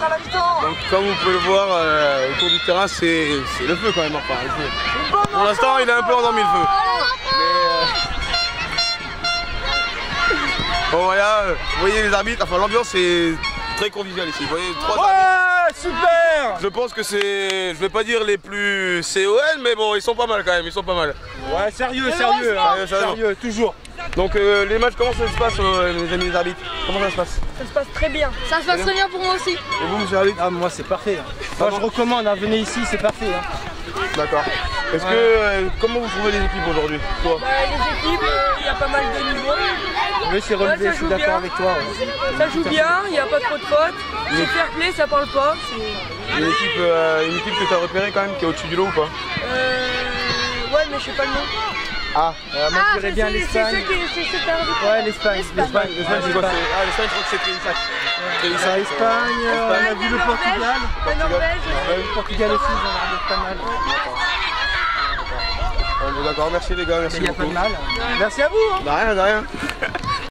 arbitre à la mi-temps Donc comme vous pouvez le voir euh, autour du terrain, c'est c'est le feu quand même enfin, le feu. Pour l'instant il a un peu endormi le feu. Mais, euh, Bon voilà, euh, vous voyez les arbitres, enfin l'ambiance est très conviviale ici. Vous voyez trois arbitres. Ouais, super Je pense que c'est, je vais pas dire les plus COL, mais bon ils sont pas mal quand même, ils sont pas mal. Ouais, sérieux, sérieux, hein. Sérieux, sérieux. sérieux, toujours. Donc euh, les matchs comment ça se passe euh, les amis des arbitres Comment ça se passe Ça se passe très bien. Ça se passe très bien pour moi aussi. Et vous monsieur arbitre Ah, moi, c'est parfait. hein. Moi, je recommande, hein, venez ici, c'est parfait. hein. D'accord. Est-ce que euh, comment vous trouvez les équipes aujourd'hui Toi Bah, les équipes, euh, il y a pas mal de niveaux. Oui, c'est relevé, je suis d'accord avec toi. ouais. Ça joue bien, il n'y a pas trop de fautes. C'est fair play, ça parle pas. Une équipe, euh, une équipe que tu as repérée quand même qui est au-dessus du lot ou pas Euh... Ouais, mais je sais pas le nom. Ah, euh, moi, je dirais je bien l'Espagne. C'est ceux qui- c'est- c'est un- Ouais, l'Espagne. L'Espagne, c'est- Ah, l'Espagne, je crois que c'est. Ah, Trélissac. L'Espagne, euh, on a vu le La Portugal. La Norvège. Le Portugal aussi, ont l'air pas mal. D'accord, merci les gars, merci Il n'y a pas beaucoup. de mal. Merci à vous. hein. De rien, de rien.